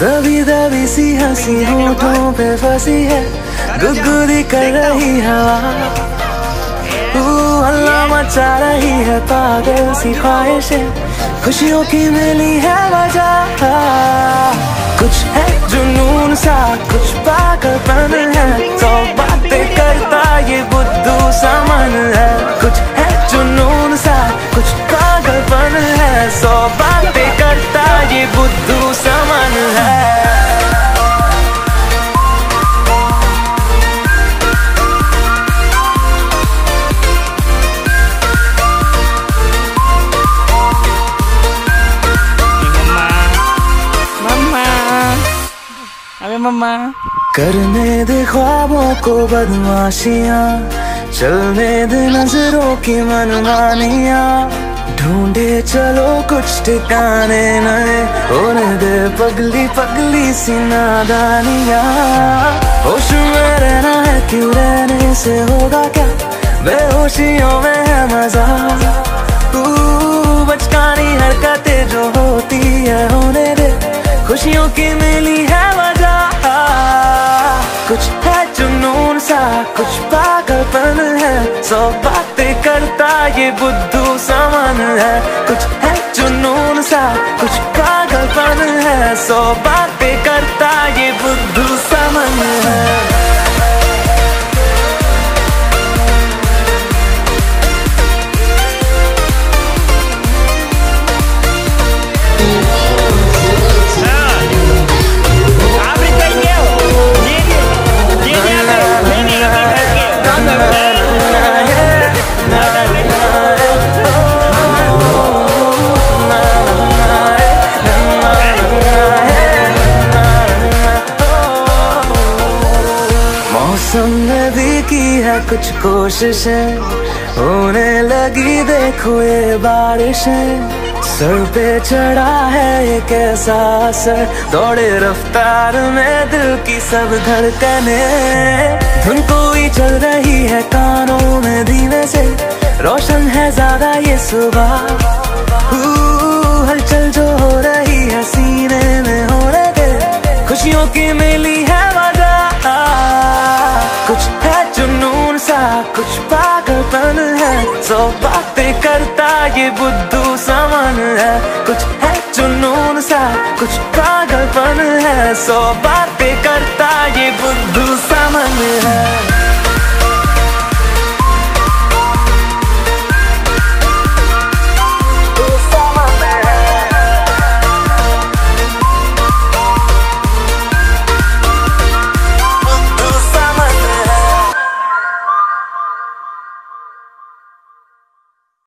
दबी दबी सी हँसी होठों पे फंसी है, गुदगुदी कर रही हवा। अल्लाह मचा रही है पागल सी ख्वाहिशें, खुशियों की मिली है वजह। कुछ है जुनून सा, कुछ पागलपन है तो बातें करता ये बुद्धू समन है। कुछ है जुनून सा, कुछ पागलपन है, सौ बातें करता ये बुद्धू मम्मा। करने दे ख्वाबों को बदमाशियाँ, चलने दे नज़रों की मनमानिया। ढूंढे चलो कुछ ठिकाने नए, होने दे पगली पगली सी नादानिया। होश में रहना है क्यों रहने से होगा क्या? बेहोशियों में है मज़ा। बचकानी हरकतें जो होती है, होने दे। खुशियों की मिली है कुछ है जुनून सा, कुछ पागलपन है। सौ बातें करता ये बुद्धू सामान है। कुछ है जुनून सा, कुछ पागलपन है। सौ बातें करता भी की है कुछ कोशिशें। होने लगी देखो ये बारिशें। सर पे चढ़ा है एक ऐसा असर। दौड़े रफ्तार में दिल की सब धड़कने। धुन कोई चल रही है कानों में धीमे से। रोशन है ज़्यादा ये सुबह। हलचल जो हो रही है सीने में होने दे। खुशियों की मिली है वजह। कुछ है जुनून सा, कुछ पागलपन है। सौ बातें करता ये बुद्धू सामान है। कुछ है जुनून सा, कुछ पागलपन है। सौ बातें बुद्धू